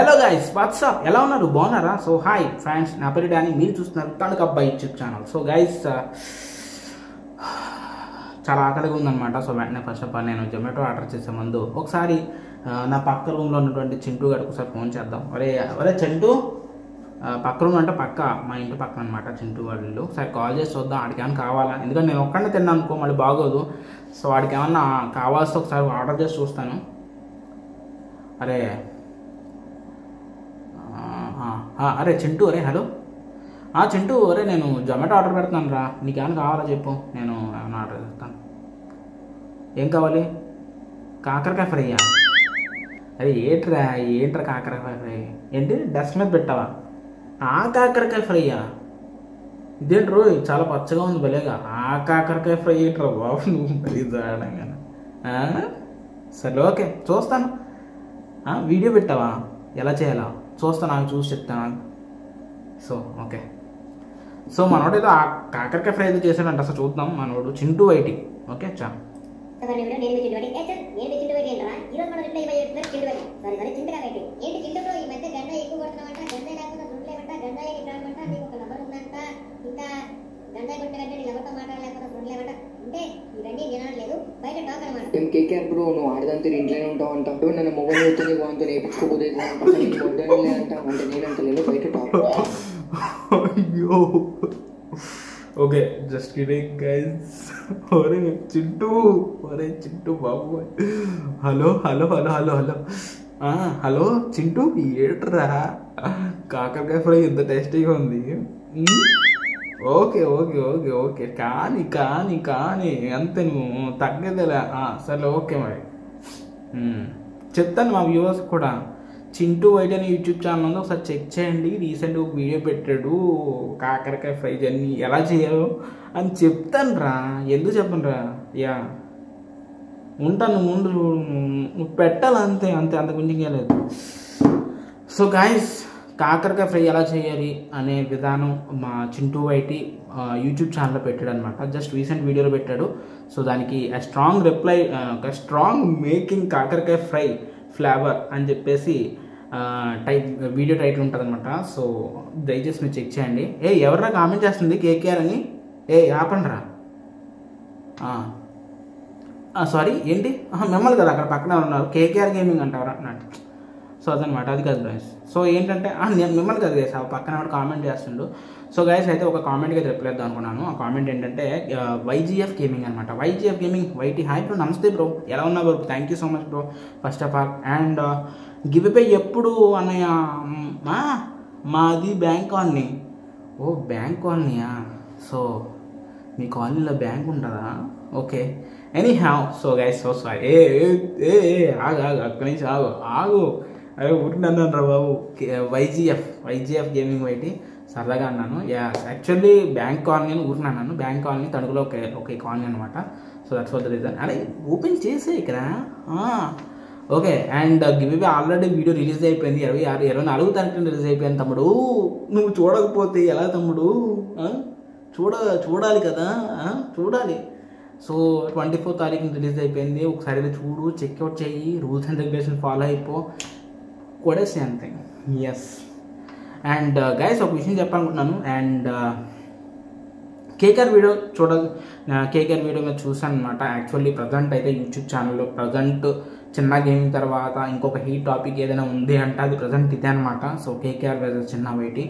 Hello guys WhatsApp ఎలా ఉన్నారు? బాగున్నారా? సో హాయ్ ఫ్రెండ్స్ నా పేరు డాని. మీరు చూస్తున్నారు తణుకు అబ్బాయి YouTube channel. So guys uh, చాలా ఆకలిగా ఉందన్నమాట. సో వెంటనే ఫస్ట్ ఆఫ్ ఆల్ నేను జొమాటో ఆర్డర్ చేసే ముందు ఒకసారి uh, నా పక్క రూమ్లో ఉన్నటువంటి చింటూ గారికి ఒకసారి ఫోన్ చేద్దాం. అరే అరే చింటూ uh, పక్క రూమ్ అంటే పక్క మా ఇంటి పక్కన అనమాట చింటూ వాళ్ళు ఒకసారి కాల్ చేసి చూద్దాం ఆడికి ఏమైనా కావాలా? ఎందుకంటే నేను ఒక్కడే తిన్నాను అనుకో మళ్ళీ బాగోదు. సో వాడికి ఏమన్నా కావాల్సి ఒకసారి ఆర్డర్ చేసి చూస్తాను. అరే అరే చింటూ అరే హలో. ఆ చింటూ అరే నేను జొమాటో ఆర్డర్ పెడతాను రా నీకేమైనా కావాలా చెప్పు. నేను ఏమైనా ఆర్డర్ చేస్తాను. ఏం కావాలి? కాకరకాయ ఫ్రైయా అరే ఏంట్రా ఏంట్రా కాకరకాయ ఫ్రై? ఏంటి? డస్ట్ మీద పెట్టావా? ఆ కాకరకాయ ఫ్రైయా ఇదేంటి రో చాలా పచ్చగా ఉంది భలేగా. ఆ కాకరకాయ ఫ్రై ఏంట్రా బాబు? నువ్వు మరీ దాడంగానే సరే ఓకే. చూస్తాను. వీడియో పెట్టావా? ఎలా చేయాలా? చూస్తాను చూసి చెప్తాను. So okay. సో మనోడు ఏదో కాకరకాయ ఫ్రై ఏదో చేశాడంట అసలు చూద్దాం. మనోడు చింటూ వైటి. ఓకే చా. నేను ఏంటి గంజాయి ఎవరితో మాట్లాడలేకపోతే అంటే ఇవన్నీ వినట్లేదు బయట టాక్ అనమాట మేము కేకేఆర్ బ్రో? నువ్వు ఆడదంతా ఇంట్లోనే ఉంటావు అంట. నన్ను మొబైల్ అవుతుంది వాంతో నేర్పించుకోకపోతే వద్దని అంట. అంటే నేనంత లేదు బయట టాప్ అయ్యో. ఓకే జస్ట్ కిడింగ్ గైస్ ఒరే చింటూ ఒరే చింటూ బాబు hello hello hello hello hello. ఆ, హలో చింటూ ఏట్రా కాకరకాయ ఫ్రై ఎంత టేస్టీగా ఉంది? Okay okay okay okay. కానీ కానీ కానీ అంతే నువ్వు తగ్గేదేలా. సరే ఓకే మరి. చెప్తాను మా వ్యూవర్స్ కూడా. చింటూ వైట్ అనే యూట్యూబ్ ఛానల్ ఉంది. ఒకసారి చెక్ చేయండి. రీసెంట్గా ఒక వీడియో పెట్టాడు. కాకరకాయ ఫ్రై అన్ని ఎలా చేయాలో అని చెప్తాను రా ఎందుకు చెప్పను రా యా ఉంటాను ముందు నువ్వు పెట్టాలి అంతే అంతే అంత కొంచెం లేదు. సో గాయస్ కాకరకాయ ఫ్రై ఎలా చేయాలి అనే విధానం మా చింటూ వైటి యూట్యూబ్ ఛానల్లో పెట్టాడు అనమాట జస్ట్ రీసెంట్ వీడియోలో పెట్టాడు. సో దానికి ఆ స్ట్రాంగ్ రిప్లై ఒక స్ట్రాంగ్ మేకింగ్ కాకరకాయ ఫ్రై ఫ్లేవర్ అని చెప్పేసి టైప్ వీడియో టైటిల్ ఉంటుంది అనమాట సో దయచేసి మీరు చెక్ చేయండి. ఏ ఎవర్రా కామెంట్ చేస్తుంది? కేకేఆర్ అని? ఏ ఆపండిరా. సారీ ఏంటి? మిమ్మల్ని కదా అక్కడ పక్కన ఉన్నారు. కేకేఆర్ గేమింగ్ అంటారా? అన్నట్టు. సో అదనమాట అది కాదు గైస్ సో ఏంటంటే నేను మిమ్మల్ని కాదు గైస్ ఆ పక్కన వాడు కామెంట్ చేస్తుండు. సో గైస్ అయితే ఒక కామెంట్కి అయితే రిప్లై ఇద్దాం అనుకున్నాను. ఆ కామెంట్ ఏంటంటే వైజీఎఫ్ గేమింగ్ అనమాట YGF gaming YT hi bro నమస్తే బ్రో ఎలా ఉన్నా bro thank you so much bro first of all and గివ్పే ఎప్పుడు అన్నయ్య? మా మాది బ్యాంక్ కాలనీ ఓ బ్యాంక్ కాలనీయా సో మీ కాలనీలో బ్యాంక్ ఉంటుందా? Okay any have so guys so sorry ఏ ఏ ఏ, ఆగు ఆగు అక్కడి నుంచి ఆగు ఆగు. అదే ఊరినన్నాను రా బాబు. వైజీఎఫ్ వైజీఎఫ్ గేమింగ్ బయటి సరదాగా అన్నాను. యా యాక్చువల్లీ బ్యాంక్ కాలనీ అని ఊరిని అన్నాను. బ్యాంక్ కాలనీ తణుకులో ఒక ఒక కాలనీ అనమాట so that's for the reason అరే ఓపెన్ చేసే ఇక్కడ? Okay. And uh, give already video release అయిపోయింది. ఇరవై ఆరు ఇరవై నాలుగు తారీఖున రిలీజ్ అయిపోయింది తమ్ముడు. నువ్వు చూడకపోతే ఎలా తమ్ముడు? చూడ చూడాలి కదా? చూడాలి. సో ట్వంటీ ఫోర్ తారీఖున రిలీజ్ అయిపోయింది. ఒకసారి చూడు చెక్అవుట్ చేయి. రూల్స్ అండ్ రెగ్యులేషన్ ఫాలో అయిపో. కొడేసి అంతే. ఎస్ అండ్ గైస్ ఒక విషయం చెప్పాలనుకుంటున్నాను. అండ్ కేకేఆర్ వీడియో చూడ uh, కేకేఆర్ వీడియో మీద చూసాను అనమాట యాక్చువల్లీ ప్రజెంట్ అయితే యూట్యూబ్ ఛానల్లో ప్రజెంట్ చిన్న గేమ్ తర్వాత ఇంకొక హీట్ టాపిక్ ఏదైనా ఉంది అంటే అది ప్రజెంట్ ఇదే అనమాట సో కేకేఆర్ వర్సెస్ చిన్న వైటి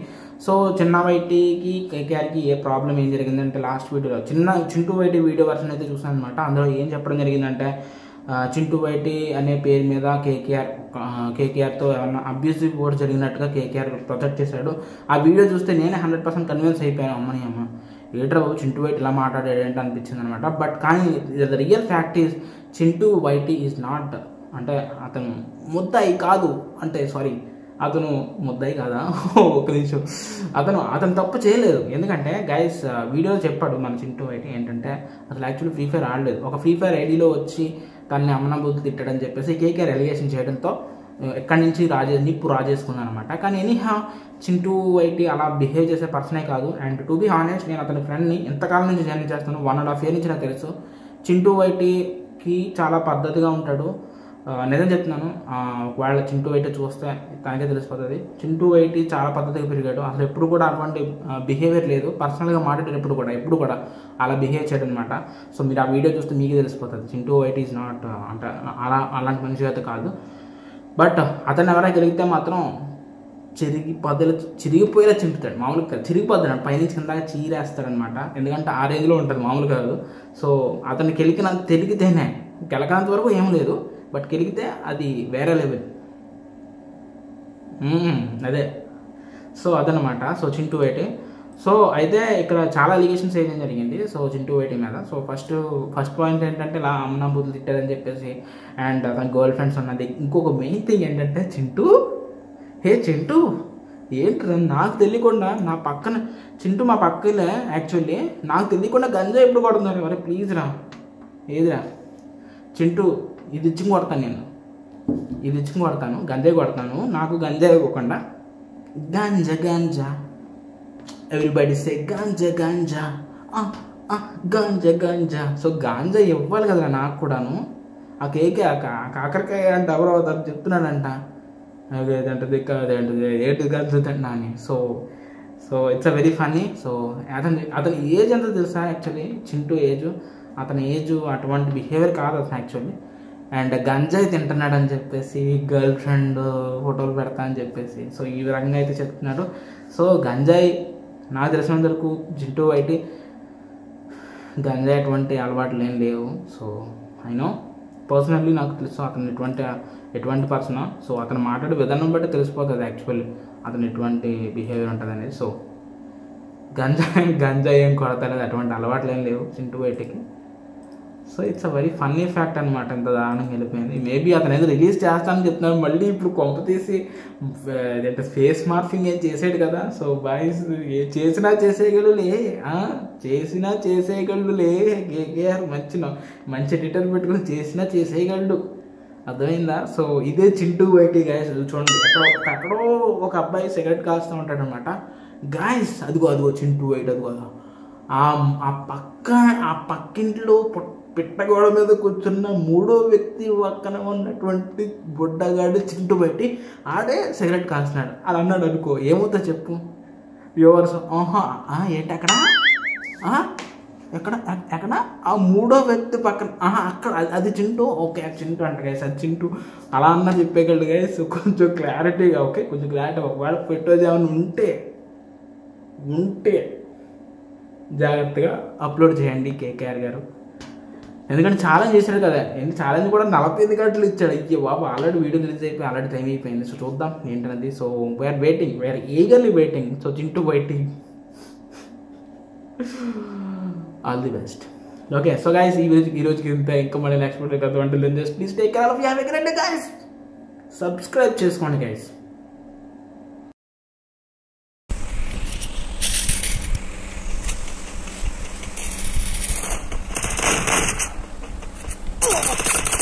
సో చిన్న వైటీకి కేకేఆర్కి ఏ ప్రాబ్లం ఏం జరిగిందంటే లాస్ట్ వీడియోలో చిన్న చింటూ వైటి వీడియో వర్షన్ అయితే చూసాను అనమాట అందులో ఏం చెప్పడం జరిగిందంటే చింటూ వైటి అనే పేరు మీద కేకేఆర్ కేకేఆర్తో ఏమన్నా అబ్యూసివ్ కూడా జరిగినట్టుగా కేకేఆర్ ప్రొజెక్ట్ చేశాడు. ఆ వీడియో చూస్తే నేనే హండ్రెడ్ పర్సెంట్ కన్విన్స్ అయిపోయాను. అమ్మని అమ్మ ఏట్రా బాబు చింటూ వైట్ ఇలా మాట్లాడాడు ఏంటి అనిపించింది అనమాట. బట్ కానీ the real fact is Chintu YT is not అంటే అతను ముద్దాయి కాదు. అంటే సారీ అతను ముద్దాయి కాదా? ఒక నిమిషం. అతను అతను తప్పు చేయలేదు. ఎందుకంటే గైస్ వీడియోలో చెప్పాడు మన చింటూ అయితే ఏంటంటే అసలు యాక్చువల్లీ ఫ్రీ ఫైర్ ఆడలేదు. ఒక ఫ్రీ ఫైర్ ఐడిలో వచ్చి తనని అమ్మనబుద్ధి తిట్టడం చెప్పేసి కేకేఆర్ ఎలిగేషన్ చేయడంతో ఎక్కడి నుంచి రాజే నిప్పు రాజేసుకున్నాను అనమాట కానీ ఎనీహా చింటూ వైటి అలా బిహేవ్ చేసే పర్సనే కాదు. అండ్ టు బి హానెస్ట్ నేను అతని ఫ్రెండ్ని ఎంతకాలం నుంచి జర్నీ చేస్తాను వన్ అండ్ హాఫ్ ఇయర్ నుంచి నాకు తెలుసు. చింటూ వైటికి చాలా పద్ధతిగా ఉంటాడు. నిజం చెప్తున్నాను. ఒకవేళ చింటూ వైట్ చూస్తే తనకే తెలిసిపోతుంది. చింటూ వైట్ చాలా పద్ధతిగా పెరిగాడు. అసలు ఎప్పుడు కూడా అటువంటి బిహేవియర్ లేదు. పర్సనల్గా మాట్లాడేటప్పుడు ఎప్పుడు కూడా ఎప్పుడు కూడా అలా బిహేవ్ చేయడం అనమాట సో మీరు ఆ వీడియో చూస్తే మీకు తెలిసిపోతుంది. చింటూ వైట్ ఈజ్ నాట్ అంటే అలా అలాంటి మనిషి అయితే కాదు. బట్ అతను ఎవరైనా గెలిగితే మాత్రం చిరిగి పొదలు చిరిగిపోయేలా చింపుతాడు. మామూలుగా చిరిగిపోతాడు. పైనుంచి కింద చీరేస్తాడనమాట ఎందుకంటే ఆ రేంజ్లో ఉంటుంది. మామూలు కాదు. సో అతను గెలికిన తెలిగితేనే గెలకనంత వరకు ఏం లేదు. బట్ అది వేరే లెవెల్ అదే. సో అదనమాట సో చింటూ వైట్. సో అయితే ఇక్కడ చాలా అలిగేషన్స్ వేయడం జరిగింది? సో చింటూ వైట్ మీద. సో ఫస్ట్ ఫస్ట్ పాయింట్ ఏంటంటే ఇలా అమ్మ బుద్ధులు తిట్టారని చెప్పేసి అండ్ తన గర్ల్ ఫ్రెండ్స్ ఉన్నది ఇంకొక మెయిన్ థింగ్ ఏంటంటే చింటూ? హే చింటూ! ఏంటి నాకు తెలియకుండా నా పక్కన చింటూ మా పక్కలే యాక్చువల్లీ నాకు తెలియకుండా గంజా ఎప్పుడు కొడుతున్నారు? మరి ప్లీజ్ రా. ఏదిరా? చింటూ ఇది ఇచ్చి కొడతాను నేను. ఇది ఇచ్చి కొడతాను. గంజాయి కొడతాను. నాకు గంజాయి ఇవ్వకుండా. Ganja ganja. Everybody say ganja ganja. ఆ, ఆ, గాంజా గాంజా. సో గాంజా ఇవ్వాలి కదరా నాకు కూడాను. ఆ కేకే ఆ కా- కాకరకాయ అంటే ఎవరో తను చెప్తున్నాడంట అదేంటది దిక్క అదేంటది ఏటు గాంజా అని. So so it's a very funny so అతని అతని ఏజ్ ఎంత తెలుసా యాక్చువల్లీ చింటూ ఏజ్ అతని ఏజ్ అటువంటి బిహేవియర్ కాదు అతను యాక్చువల్లీ అండ్ గంజాయి తింటున్నాడు అని చెప్పేసి గర్ల్ ఫ్రెండ్ ఫోటోలు పెడతా అని చెప్పేసి. సో ఈ విధంగా అయితే చెప్తున్నాడు. సో గంజాయి నాకు తెలిసినంత వరకు జింటూ వైటి గంజాయి అటువంటి అలవాట్లు ఏం లేవు. సో అయినో పర్సనల్లీ నాకు తెలుసు అతను ఎటువంటి ఎటువంటి పర్సన్? సో అతను మాట్లాడే విధానం బట్టి తెలిసిపోతుంది యాక్చువల్లీ అతను ఎటువంటి బిహేవియర్ ఉంటుంది అనేది సో గంజా గంజాయి ఏం కొడతలేదు అటువంటి అలవాట్లు ఏం లేవు చింటూ బయటికి so it's a very funny fact అనమాట ఇంత దారుణంగా వెళ్ళిపోయింది. మేబీ అతను ఏదో రిలీజ్ చేస్తానని చెప్తున్నాడు. మళ్ళీ ఇప్పుడు కొంప తీసి అంటే ఫేస్ మార్ఫింగ్ ఏం చేసాడు కదా. సో బాయ్స్ ఏ చేసినా చేసేయగలులే ఆ, చేసినా చేసేయగలులే కేకేఆర్ మంచి మంచి ఎడిటర్ పెట్టుకుని చేసినా చేసేయగలడు. అర్థమైందా? సో ఇదే చింటూ బయటి గాయస్ చూడండి. ఎక్కడో ఎక్కడో ఒక అబ్బాయి సిగరెట్ కాస్తూ ఉంటాడు అనమాట గాయస్ అదిగో అదిగో చింటూ బయట అదిగో. ఆ పక్క ఆ పక్కింట్లో పొట్ట పిట్టగోడ మీద కూర్చున్న మూడో వ్యక్తి పక్కన ఉన్నటువంటి బుడ్డగాడు చింటూ పెట్టి ఆడే సిగరెట్ కాల్చినాడు అలా అన్నాడు అనుకో ఏమవుతా చెప్పు. వ్యూవర్స్ ఆహా ఏంటి అక్కడ? ఎక్కడ ఎక్కడ? ఆ మూడో వ్యక్తి పక్కన ఆహా అక్కడ అది- చింటూ? ఓకే అది చింటూ అంట గైస్ అది చింటూ. అలా అన్న చెప్పేయగలడు గైస్ కొంచెం క్లారిటీగా ఓకే కొంచెం క్లారిటీ ఒకవేళ పెట్టేది ఏమైనా ఉంటే ఉంటే జాగ్రత్తగా అప్లోడ్ చేయండి కేకేఆర్ గారు. ఎందుకంటే ఛాలెంజ్ చేశాడు కదా. ఏంటి ఛాలెంజ్ కూడా నలభై ఐదు గంటలు ఇచ్చాడు. అయ్యో బాబు ఆల్రెడీ వీడియో రిలీజ్ అయిపోయి ఆల్రెడీ టైం అయిపోయింది. సో చూద్దాం ఏంటనేది. So we are waiting we are eagerly waiting so Chintu waiting all the best okay so guys ఈ రోజు ఈ రోజుకి ఇంత. ఇంకా మళ్ళీ నెక్స్ట్ వీడియో కదా వంటలు please take care of you have a great subscribe చేసుకోండి guys